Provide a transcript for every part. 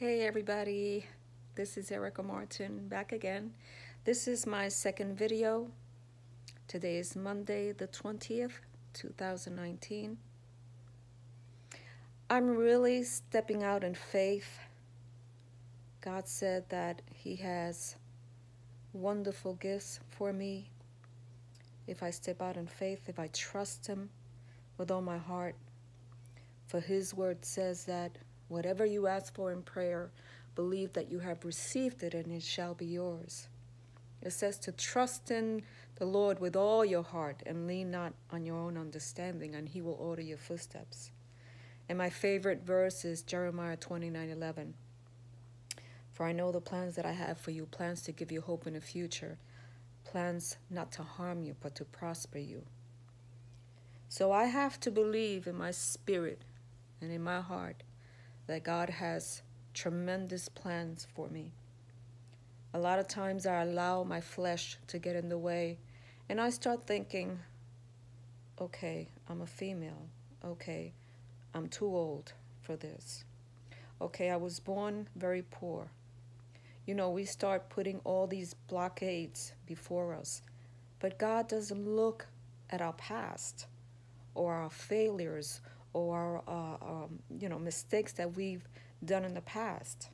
Hey everybody, this is Erica Martin back again. This is my second video. Today is Monday the 20th, 2019. I'm really stepping out in faith. God said that He has wonderful gifts for me. If I step out in faith, if I trust Him with all my heart, for His word says that Whatever you ask for in prayer, believe that you have received it and it shall be yours. It says to trust in the Lord with all your heart and lean not on your own understanding, and he will order your footsteps. And my favorite verse is Jeremiah 29 11. For I know the plans that I have for you, plans to give you hope in the future, plans not to harm you, but to prosper you. So I have to believe in my spirit and in my heart that God has tremendous plans for me. A lot of times I allow my flesh to get in the way, and I start thinking, okay, I'm a female. Okay, I'm too old for this. Okay, I was born very poor. You know, we start putting all these blockades before us, but God doesn't look at our past or our failures or uh, um, you know mistakes that we've done in the past.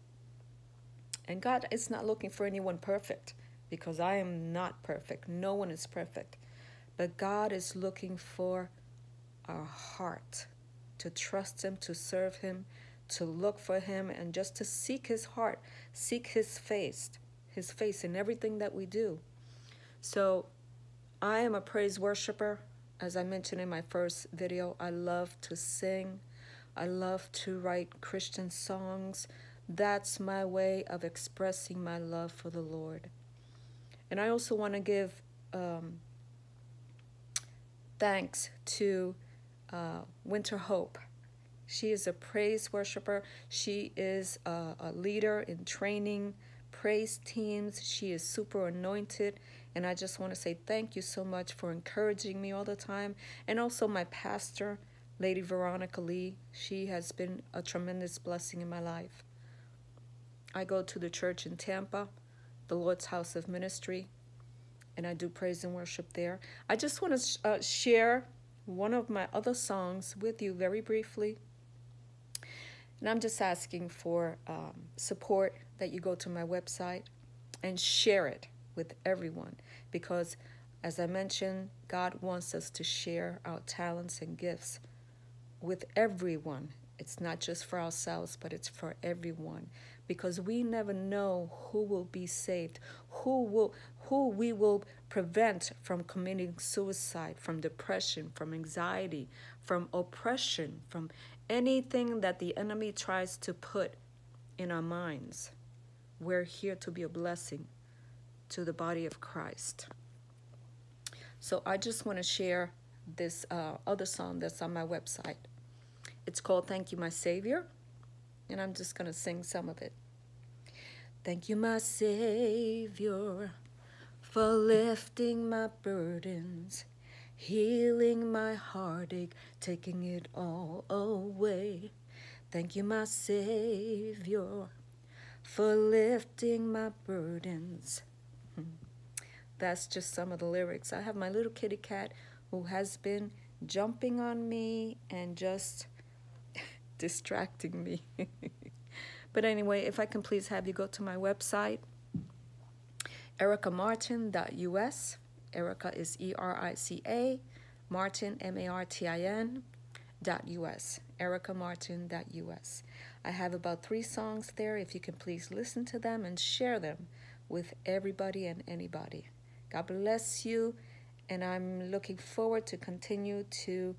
And God is not looking for anyone perfect because I am not perfect. No one is perfect. But God is looking for our heart to trust Him, to serve Him, to look for Him, and just to seek His heart, seek His face, His face in everything that we do. So I am a praise worshiper. As I mentioned in my first video, I love to sing. I love to write Christian songs. That's my way of expressing my love for the Lord. And I also want to give um, thanks to uh, Winter Hope. She is a praise worshiper. She is a, a leader in training praise teams. She is super anointed and I just want to say thank you so much for encouraging me all the time. And also my pastor, Lady Veronica Lee. She has been a tremendous blessing in my life. I go to the church in Tampa, the Lord's House of Ministry, and I do praise and worship there. I just want to uh, share one of my other songs with you very briefly. And I'm just asking for um, support that you go to my website and share it with everyone because, as I mentioned, God wants us to share our talents and gifts with everyone. It's not just for ourselves, but it's for everyone because we never know who will be saved, who will who we will prevent from committing suicide, from depression, from anxiety, from oppression, from anything that the enemy tries to put in our minds. We're here to be a blessing to the body of Christ. So I just want to share this uh, other song that's on my website. It's called Thank You, My Savior. And I'm just going to sing some of it. Thank you, my Savior, for lifting my burdens, healing my heartache, taking it all away. Thank you, my Savior, for lifting my burdens, hmm. that's just some of the lyrics. I have my little kitty cat who has been jumping on me and just distracting me. but anyway, if I can please have you go to my website, ericamartin.us. Erica is E-R-I-C-A, Martin, M-A-R-T-I-N, dot U-S, ericamartin.us. I have about three songs there. If you can please listen to them and share them with everybody and anybody. God bless you, and I'm looking forward to continue to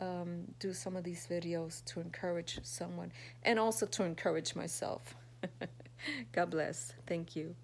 um, do some of these videos to encourage someone and also to encourage myself. God bless. Thank you.